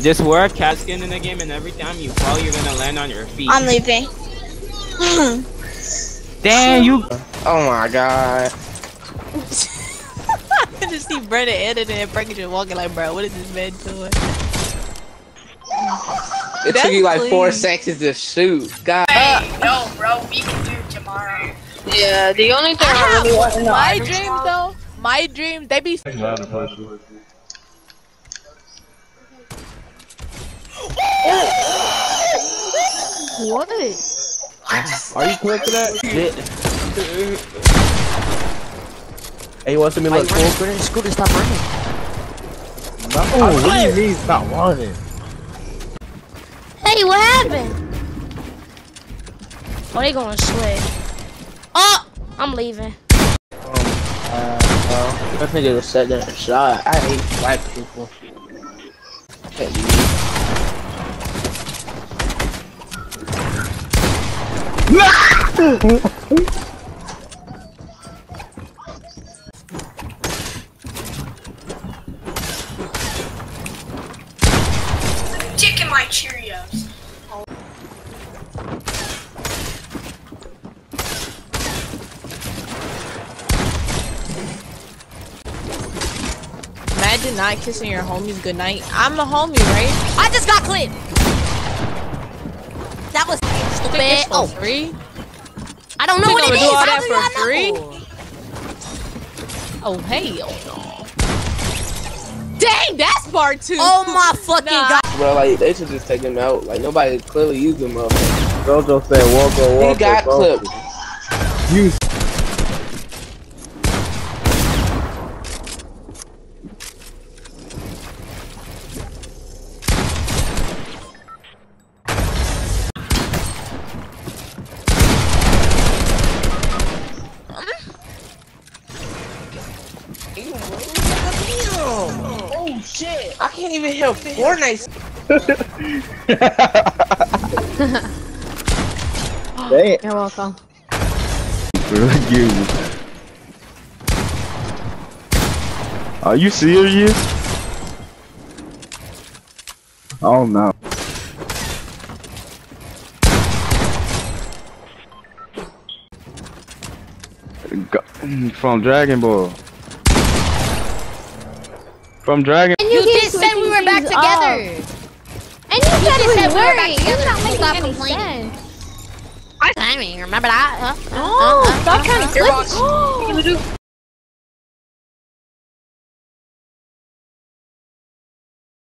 Just wear a cat skin in the game, and every time you fall, you're gonna land on your feet. I'm leaving. Damn, you. Oh my god. I just see Brandon editing and Frankie just walking like, bro, what is this man doing? It That's took you like four seconds to shoot. God. Hey, no, bro, we can do it tomorrow. Yeah, the only thing I I, really want to have know. my dreams though. My dreams, they be. What? Are you clear for that? Hey, you want to see me look cool? Scooter, Scooter, stop running. No, what do you mean stop running? Hey, what happened? Oh, they gonna switch. Oh, I'm leaving. Uh, that nigga was set that and shot. I hate black people. Can't be- Taking my Cheerios. Imagine not kissing your homies goodnight. I'm the homie, right? I just got clipped. That was stupid. It's for Oh, free. I don't know what it gonna do all How that do for y'all free? know? Oh hell no. Dang, that's part two. Oh my fucking Nah. god. Bro, like, they should just take him out. Like, nobody clearly used him up. Jojo said walk go walk He got go, clipped. You Oh shit! I can't even help Fortnite. Damn. You're welcome. Really you. Are you serious? Oh no. From Dragon Ball. From Dragon. And You just said we were back together. And you said just we said we were back back together. together. Stop Stop making any complaining. sense. I mean, remember that? Huh? Oh, stop trying to uh-huh. Uh-huh. You're flip. welcome.